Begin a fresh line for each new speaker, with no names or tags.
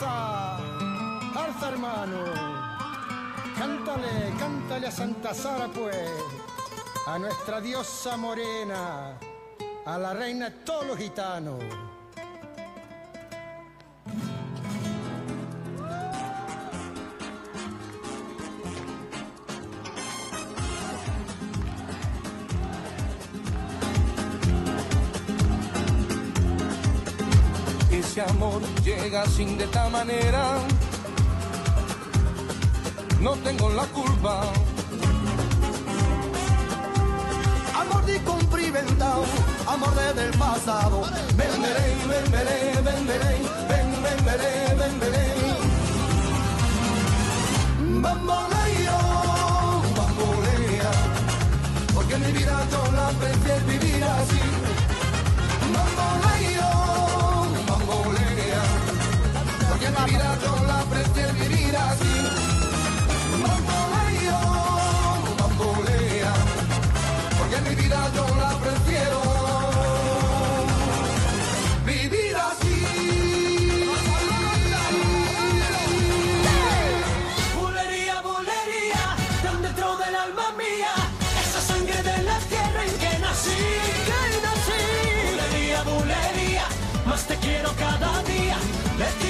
alza, alza hermano. Cántale, cántale a Santa Sara pues, a nuestra diosa morena, a la reina de todos los gitanos.
Ese amor llega sin de esta manera. No tengo la culpa.
Amor de vendao, amor desde el pasado. Ven, veré, ven, veré, ven, veré, ven, ven, veré, ven, veré. Bamboleo, bambolea, porque mi vida yo la prefiero vivir así. Vida yo la prefiero vivir así. Bamboleo, bambolea, porque mi vida yo la prefiero vivir así.
Bulería, bulería, tan dentro del alma mía, esa sangre de la tierra en que nací, que nací. Bulería, bulería, más te quiero cada día, de